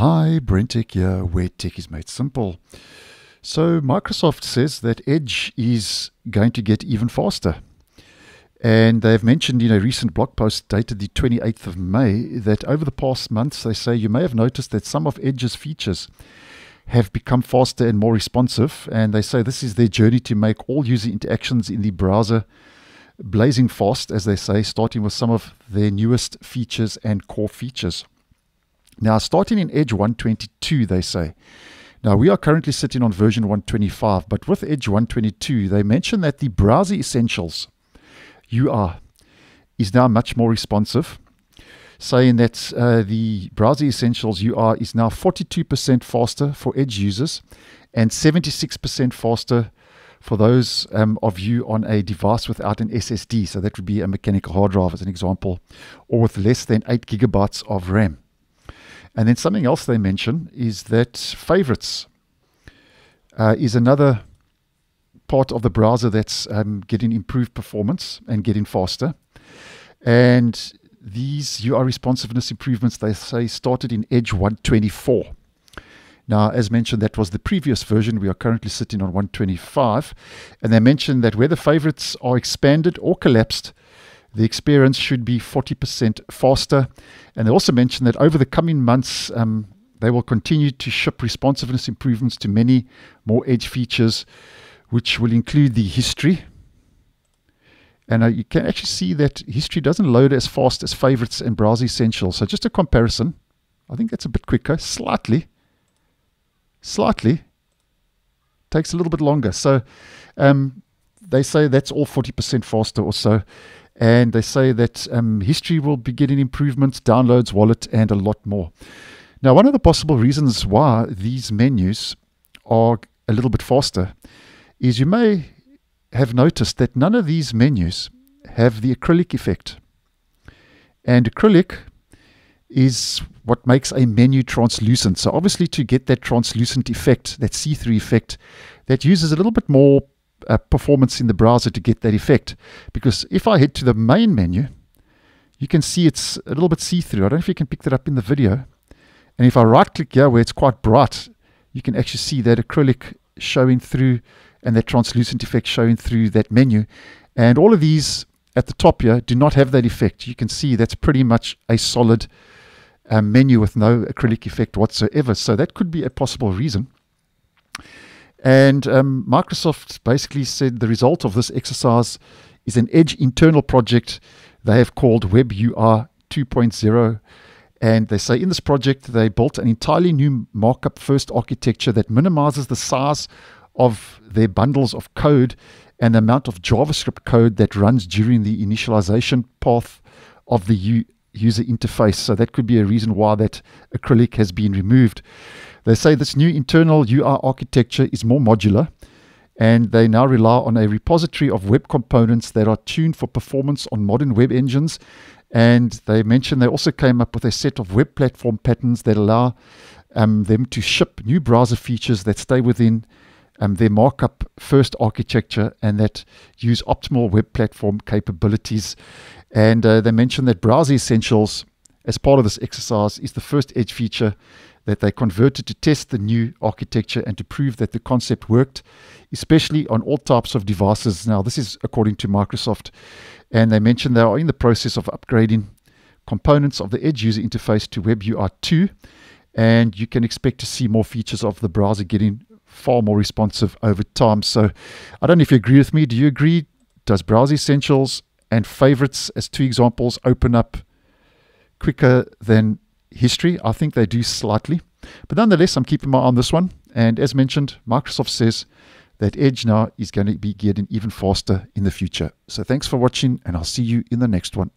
Hi, BrenTech here, where tech is made simple. So, Microsoft says that Edge is going to get even faster. And they've mentioned in a recent blog post dated the 28th of May that over the past months, they say you may have noticed that some of Edge's features have become faster and more responsive. And they say this is their journey to make all user interactions in the browser blazing fast, as they say, starting with some of their newest features and core features. Now, starting in Edge 122, they say. Now, we are currently sitting on version 125, but with Edge 122, they mention that the Browser Essentials UI is now much more responsive, saying that uh, the Browser Essentials UI is now 42% faster for Edge users and 76% faster for those um, of you on a device without an SSD. So that would be a mechanical hard drive, as an example, or with less than 8 gigabytes of RAM. And then something else they mention is that favorites uh, is another part of the browser that's um, getting improved performance and getting faster. And these UI responsiveness improvements, they say, started in Edge 124. Now, as mentioned, that was the previous version. We are currently sitting on 125. And they mentioned that where the favorites are expanded or collapsed, the experience should be 40% faster. And they also mentioned that over the coming months, um, they will continue to ship responsiveness improvements to many more edge features, which will include the history. And uh, you can actually see that history doesn't load as fast as favorites and browser essentials. So just a comparison. I think that's a bit quicker, slightly. Slightly. Takes a little bit longer. So um, they say that's all 40% faster or so. And they say that um, history will be getting improvements, downloads, wallet, and a lot more. Now, one of the possible reasons why these menus are a little bit faster is you may have noticed that none of these menus have the acrylic effect. And acrylic is what makes a menu translucent. So obviously to get that translucent effect, that see-through effect, that uses a little bit more uh, performance in the browser to get that effect. Because if I head to the main menu, you can see it's a little bit see-through. I don't know if you can pick that up in the video. And if I right-click here where it's quite bright, you can actually see that acrylic showing through and that translucent effect showing through that menu. And all of these at the top here do not have that effect. You can see that's pretty much a solid uh, menu with no acrylic effect whatsoever. So that could be a possible reason. And um, Microsoft basically said the result of this exercise is an Edge internal project they have called WebUI 2.0. And they say in this project, they built an entirely new markup first architecture that minimizes the size of their bundles of code and the amount of JavaScript code that runs during the initialization path of the user interface. So that could be a reason why that acrylic has been removed. They say this new internal UI architecture is more modular and they now rely on a repository of web components that are tuned for performance on modern web engines. And they mentioned they also came up with a set of web platform patterns that allow um, them to ship new browser features that stay within um, their markup first architecture and that use optimal web platform capabilities. And uh, they mentioned that Browser Essentials, as part of this exercise, is the first Edge feature that they converted to test the new architecture and to prove that the concept worked, especially on all types of devices. Now, this is according to Microsoft. And they mentioned they are in the process of upgrading components of the Edge user interface to WebUI 2. And you can expect to see more features of the browser getting far more responsive over time. So I don't know if you agree with me. Do you agree? Does Browse Essentials and Favorites, as two examples, open up quicker than history. I think they do slightly. But nonetheless, I'm keeping my eye on this one. And as mentioned, Microsoft says that Edge now is going to be getting even faster in the future. So thanks for watching, and I'll see you in the next one.